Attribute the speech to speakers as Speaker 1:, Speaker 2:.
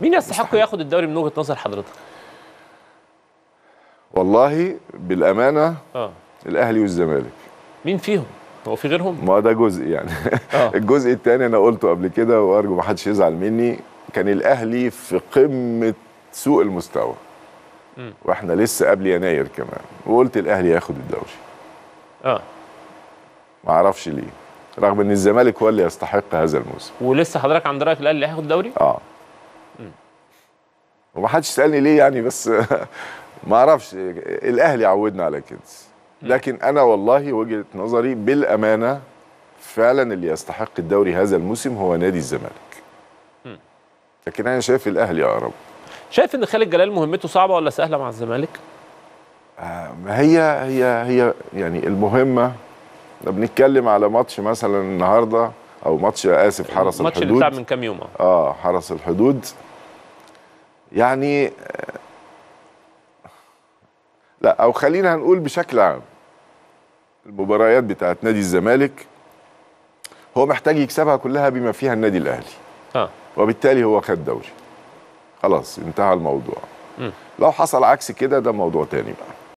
Speaker 1: مين يستحق ياخد الدوري من وجهة نظر حضرتك؟
Speaker 2: والله بالأمانة
Speaker 1: آه.
Speaker 2: الأهلي والزمالك.
Speaker 1: مين فيهم؟ هو في غيرهم؟
Speaker 2: ما ده جزء يعني.
Speaker 1: آه.
Speaker 2: الجزء الثاني أنا قلته قبل كده وأرجو ما حدش يزعل مني كان الأهلي في قمة سوء المستوى.
Speaker 1: مم.
Speaker 2: وإحنا لسه قبل يناير كمان. وقلت الأهلي ياخد الدوري.
Speaker 1: آه.
Speaker 2: ما أعرفش ليه. رغم إن الزمالك هو اللي يستحق هذا الموسم.
Speaker 1: ولسه حضرتك عند رأيك الأهلي هياخد الدوري؟
Speaker 2: آه. وما حدش سالني ليه يعني بس ما أعرفش الأهلي عودنا على كده. لكن أنا والله وجهة نظري بالأمانة فعلا اللي يستحق الدوري هذا الموسم هو نادي الزمالك. لكن أنا شايف الأهلي اقرب
Speaker 1: شايف إن خالد جلال مهمته صعبة ولا سهلة مع الزمالك؟
Speaker 2: آه، ما هي هي هي يعني المهمة. لو بنتكلم على ماتش مثلا النهارده أو ماتش آسف حرس
Speaker 1: الماتش اللي
Speaker 2: الحدود.
Speaker 1: اتلعب من كام يوم آه.
Speaker 2: آه حرس الحدود. يعني آه، لا أو خلينا هنقول بشكل عام المباريات بتاعت نادي الزمالك هو محتاج يكسبها كلها بما فيها النادي الأهلي.
Speaker 1: آه.
Speaker 2: وبالتالي هو خد دوري. خلاص انتهى الموضوع.
Speaker 1: مم.
Speaker 2: لو حصل عكس كده ده موضوع تاني بقى.